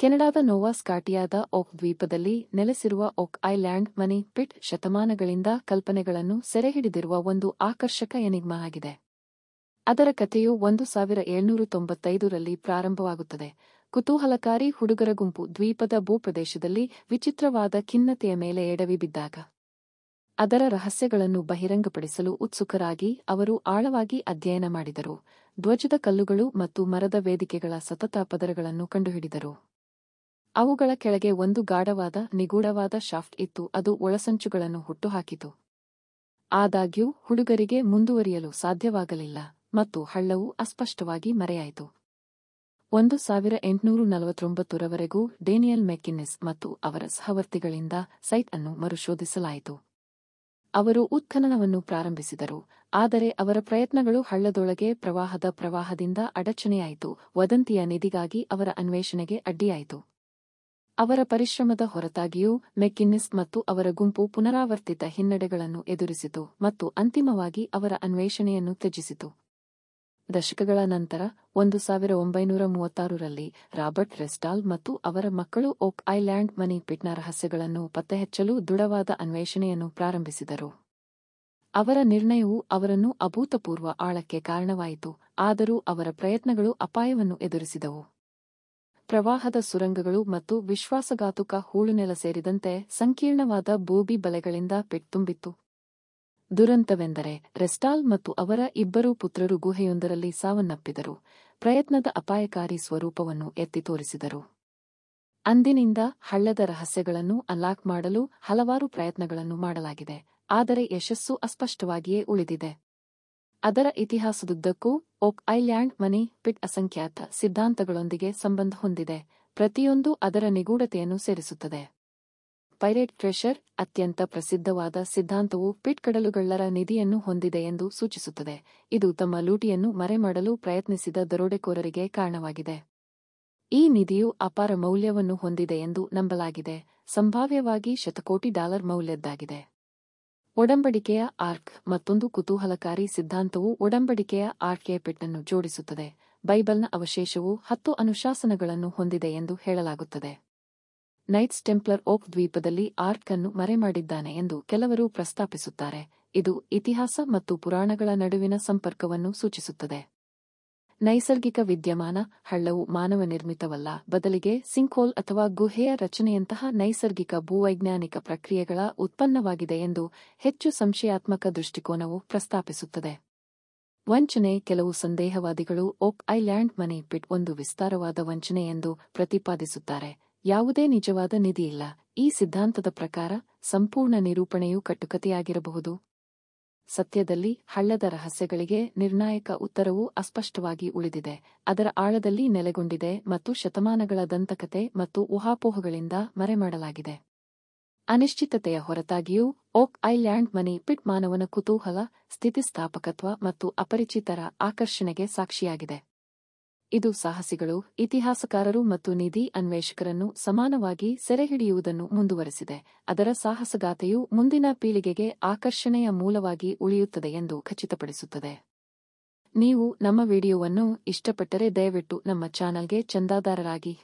ಕೆನಡಾದ ನೋವಾ ಸ್ಕಾಟಿಯಾದ ಓಕ್ ದ್ವೀಪದಲ್ಲಿ ನೆಲೆಸಿರುವ ಓಕ್ ಐಲ್ಯಾಂಡ್ ಮನಿ ಪಿಟ್ ಶತಮಾನಗಳಿಂದ ಕಲ್ಪನೆಗಳನ್ನು ಸೆರೆಹಿಡಿದಿರುವ ಒಂದು ಆಕರ್ಷಕ ಎನಿಗ್ಮ ಆಗಿದೆ. ಅದರ ಕಥೆಯು ಒಂದು ಸಾವಿರ ಏಳ್ನೂರು ತೊಂಬತ್ತೈದರಲ್ಲಿ ಪ್ರಾರಂಭವಾಗುತ್ತದೆ. ಕುತೂಹಲಕಾರಿ ಹುಡುಗರ ಗುಂಪು ದ್ವೀಪದ ಭೂಪ್ರದೇಶದಲ್ಲಿ ವಿಚಿತ್ರವಾದ ಖಿನ್ನತೆಯ ಮೇಲೆ ಎಡವಿ ಬಿದ್ದಾಗ, ಅದರ ರಹಸ್ಯಗಳನ್ನು ಬಹಿರಂಗಪಡಿಸಲು ಉತ್ಸುಕರಾಗಿ ಅವರು ಆಳವಾಗಿ ಅಧ್ಯಯನ ಮಾಡಿದರು. ಧ್ವಜದ ಕಲ್ಲುಗಳು ಮತ್ತು ಮರದ ವೇದಿಕೆಗಳ ಸತತ ಪದರಗಳನ್ನು ಕಂಡುಹಿಡಿದರು. ಅವುಗಳ ಕೆಳಗೆ ಒಂದು ಗಾಢವಾದ, ನಿಗೂಢವಾದ ಶಾಫ್ಟ್ ಇತ್ತು, ಅದು ಒಳಸಂಚುಗಳನ್ನು ಹುಟ್ಟುಹಾಕಿತು. ಆದಾಗ್ಯೂ, ಹುಡುಗರಿಗೆ ಮುಂದುವರಿಯಲು ಸಾಧ್ಯವಾಗಲಿಲ್ಲ, ಮತ್ತು ಹಳ್ಳವು ಅಸ್ಪಷ್ಟವಾಗಿ ಮರೆಯಾಯಿತು. ಒಂದು ಸಾವಿರ ಎಂಟುನೂರು ನಲವತ್ತೊಂಬತ್ತರವರೆಗೂ ಡೇನಿಯಲ್ ಮೆಕ್ಕಿನ್ನಿಸ್ ಮತ್ತು ಅವರ ಸಹವರ್ತಿಗಳಿಂದ ಸೈಟ್ ಅನ್ನು ಮರುಶೋಧಿಸಲಾಯಿತು. ಅವರು ಉತ್ಖನನವನ್ನು ಪ್ರಾರಂಭಿಸಿದರು, ಆದರೆ ಅವರ ಪ್ರಯತ್ನಗಳು ಹಳ್ಳದೊಳಗೆ ಪ್ರವಾಹದ ಪ್ರವಾಹದಿಂದ ಅಡಚಣೆಯಾಯಿತು, ವದಂತಿಯ ನಿಧಿಗಾಗಿ ಅವರ ಅನ್ವೇಷಣೆಗೆ ಅಡ್ಡಿಯಾಯಿತು. ಅವರ ಪರಿಶ್ರಮದ ಹೊರತಾಗಿಯೂ ಮೆಕ್ಕಿನ್ನಿಸ್ ಮತ್ತು ಅವರ ಗುಂಪು ಪುನರಾವರ್ತಿತ ಹಿನ್ನಡೆಗಳನ್ನು ಎದುರಿಸಿತು ಮತ್ತು ಅಂತಿಮವಾಗಿ ಅವರ ಅನ್ವೇಷಣೆಯನ್ನು ತ್ಯಜಿಸಿತು. ದಶಕಗಳ ನಂತರ, ಒಂದು ಸಾವಿರ ಒಂಬೈನೂರ ಮೂವತ್ತಾರರಲ್ಲಿ ರಾಬರ್ಟ್ ರೆಸ್ಟಾಲ್ ಮತ್ತು ಅವರ ಮಕ್ಕಳು ಓಕ್ ಐಲ್ಯಾಂಡ್ ಮನಿ ಪಿಟ್ನ ರಹಸ್ಯಗಳನ್ನು ಪತ್ತೆಹಚ್ಚಲು ದೃಢವಾದ ಅನ್ವೇಷಣೆಯನ್ನು ಪ್ರಾರಂಭಿಸಿದರು. ಅವರ ನಿರ್ಣಯವು ಅವರನ್ನು ಅಭೂತಪೂರ್ವ ಆಳಕ್ಕೆ ಕಾರಣವಾಯಿತು, ಆದರೂ ಅವರ ಪ್ರಯತ್ನಗಳು ಅಪಾಯವನ್ನು ಎದುರಿಸಿದವು. ಪ್ರವಾಹದ ಸುರಂಗಗಳು ಮತ್ತು ವಿಶ್ವಾಸಘಾತುಕ ಹೂಳುನೆಲ ಸೇರಿದಂತೆ ಸಂಕೀರ್ಣವಾದ ಬೂಬಿ ಬಲೆಗಳಿಂದ ಪೆಟ್ತುಂಬಿತ್ತು. ದುರಂತವೆಂದರೆ ರೆಸ್ಟಾಲ್ ಮತ್ತು ಅವರ ಇಬ್ಬರು ಪುತ್ರರು ಗುಹೆಯೊಂದರಲ್ಲಿ ಸಾವನ್ನಪ್ಪಿದರು. ಪ್ರಯತ್ನದ ಅಪಾಯಕಾರಿ ಸ್ವರೂಪವನ್ನು ಎತ್ತಿ ತೋರಿಸಿದರು. ಅಂದಿನಿಂದ ಹಳ್ಳದ ರಹಸ್ಯಗಳನ್ನು ಅನ್ಲಾಕ್ ಮಾಡಲು ಹಲವಾರು ಪ್ರಯತ್ನಗಳನ್ನು ಮಾಡಲಾಗಿದೆ. ಆದರೆ ಯಶಸ್ಸು ಅಸ್ಪಷ್ಟವಾಗಿಯೇ ಉಳಿದಿದೆ. ಅದರ ಇತಿಹಾಸದುದ್ದಕ್ಕೂ ಓಕ್ ಐಲ್ಯಾಂಡ್ ಮನಿ ಪಿಟ್ ಅಸಂಖ್ಯಾತ ಸಿದ್ಧಾಂತಗಳೊಂದಿಗೆ ಸಂಬಂಧ ಹೊಂದಿದೆ. ಪ್ರತಿಯೊಂದು ಅದರ ನಿಗೂಢತೆಯನ್ನು ಸೇರಿಸುತ್ತದೆ. ಪೈರೇಟ್ ಟ್ರೆಷರ್ ಅತ್ಯಂತ ಪ್ರಸಿದ್ಧವಾದ ಸಿದ್ಧಾಂತವು ಪಿಟ್ ಕಡಲುಗಳ್ಳರ ನಿಧಿಯನ್ನು ಹೊಂದಿದೆ ಎಂದು ಸೂಚಿಸುತ್ತದೆ. ಇದು ತಮ್ಮ ಲೂಟಿಯನ್ನು ಮರೆಮಾಡಲು ಪ್ರಯತ್ನಿಸಿದ ದರೋಡೆಕೋರರಿಗೆ ಕಾರಣವಾಗಿದೆ. ಈ ನಿಧಿಯು ಅಪಾರ ಮೌಲ್ಯವನ್ನು ಹೊಂದಿದೆ ಎಂದು ನಂಬಲಾಗಿದೆ. ಸಂಭಾವ್ಯವಾಗಿ ಶತಕೋಟಿ ಡಾಲರ್ ಮೌಲ್ಯದ್ದಾಗಿದೆ. ಒಡಂಬಡಿಕೆಯ ಆರ್ಕ್ ಮತ್ತೊಂದು ಕುತೂಹಲಕಾರಿ ಸಿದ್ಧಾಂತವು ಒಡಂಬಡಿಕೆಯ ಆರ್ಕ್ಗೆ ಪೆಟ್ಟನ್ನು ಜೋಡಿಸುತ್ತದೆ. ಬೈಬಲ್ನ ಅವಶೇಷವು ಹತ್ತು ಅನುಶಾಸನಗಳನ್ನು ಹೊಂದಿದೆ ಎಂದು ಹೇಳಲಾಗುತ್ತದೆ. ನೈಟ್ಸ್ ಟೆಂಪ್ಲರ್ ಓಕ್ ದ್ವೀಪದಲ್ಲಿ ಆರ್ಕ್ ಅನ್ನು ಮರೆಮಾಡಿದ್ದಾನೆ ಎಂದು ಕೆಲವರು ಪ್ರಸ್ತಾಪಿಸುತ್ತಾರೆ. ಇದು ಇತಿಹಾಸ ಮತ್ತು ಪುರಾಣಗಳ ನಡುವಿನ ಸಂಪರ್ಕವನ್ನು ಸೂಚಿಸುತ್ತದೆ. ನೈಸರ್ಗಿಕ ವಿದ್ಯಮಾನ ಹಳ್ಳವು ಮಾನವ ನಿರ್ಮಿತವಲ್ಲ ಬದಲಿಗೆ ಸಿಂಕ್ಹೋಲ್ ಅಥವಾ ಗುಹೆಯ ರಚನೆಯಂತಹ ನೈಸರ್ಗಿಕ ಭೂವೈಜ್ಞಾನಿಕ ಪ್ರಕ್ರಿಯೆಗಳ ಉತ್ಪನ್ನವಾಗಿದೆ ಎಂದು ಹೆಚ್ಚು ಸಂಶಯಾತ್ಮಕ ದೃಷ್ಟಿಕೋನವು ಪ್ರಸ್ತಾಪಿಸುತ್ತದೆ. ವಂಚನೆ ಕೆಲವು ಸಂದೇಹವಾದಿಗಳು ಓಕ್ ಐಲ್ಯಾಂಡ್ ಮನಿ ಪಿಟ್ ಒಂದು ವಿಸ್ತಾರವಾದ ವಂಚನೆ ಎಂದು ಪ್ರತಿಪಾದಿಸುತ್ತಾರೆ. ಯಾವುದೇ ನಿಜವಾದ ನಿಧಿಯಿಲ್ಲ. ಈ ಸಿದ್ಧಾಂತದ ಪ್ರಕಾರ ಸಂಪೂರ್ಣ ನಿರೂಪಣೆಯು ಕಟ್ಟುಕತೆಯಾಗಿರಬಹುದು ಸತ್ಯದಲ್ಲಿ ಹಳ್ಳದ ರಹಸ್ಯಗಳಿಗೆ ನಿರ್ಣಾಯಕ ಉತ್ತರವು ಅಸ್ಪಷ್ಟವಾಗಿ ಉಳಿದಿದೆ. ಅದರ ಆಳದಲ್ಲಿ ನೆಲೆಗೊಂಡಿದೆ ಮತ್ತು ಶತಮಾನಗಳ ದಂತಕತೆ ಮತ್ತು ಊಹಾಪೋಹಗಳಿಂದ ಮರೆಮಾಡಲಾಗಿದೆ. ಅನಿಶ್ಚಿತತೆಯ ಹೊರತಾಗಿಯೂ, ಓಕ್ ಐಲ್ಯಾಂಡ್ ಮನಿ ಪಿಟ್ ಮಾನವನ ಕುತೂಹಲ, ಸ್ಥಿತಿಸ್ಥಾಪಕತ್ವ ಮತ್ತು ಅಪರಿಚಿತರ ಆಕರ್ಷಣೆಗೆ ಸಾಕ್ಷಿಯಾಗಿದೆ. ಇದು ಸಾಹಸಿಗಳು, ಇತಿಹಾಸಕಾರರು ಮತ್ತು ನಿಧಿ ಅನ್ವೇಷಕರನ್ನು ಸಮಾನವಾಗಿ ಸೆರೆಹಿಡಿಯುವುದನ್ನು ಮುಂದುವರೆಸಿದೆ. ಅದರ ಸಾಹಸಗಾಥೆಯು ಮುಂದಿನ ಪೀಳಿಗೆಗೆ ಆಕರ್ಷಣೆಯ ಮೂಲವಾಗಿ ಉಳಿಯುತ್ತದೆ ಎಂದು ಖಚಿತಪಡಿಸುತ್ತದೆ. ನೀವು ನಮ್ಮ ವಿಡಿಯೋವನ್ನು ಇಷ್ಟಪಟ್ಟರೆ ದಯವಿಟ್ಟು ನಮ್ಮ ಚಾನಲ್ಗೆ ಚಂದಾದಾರರಾಗಿ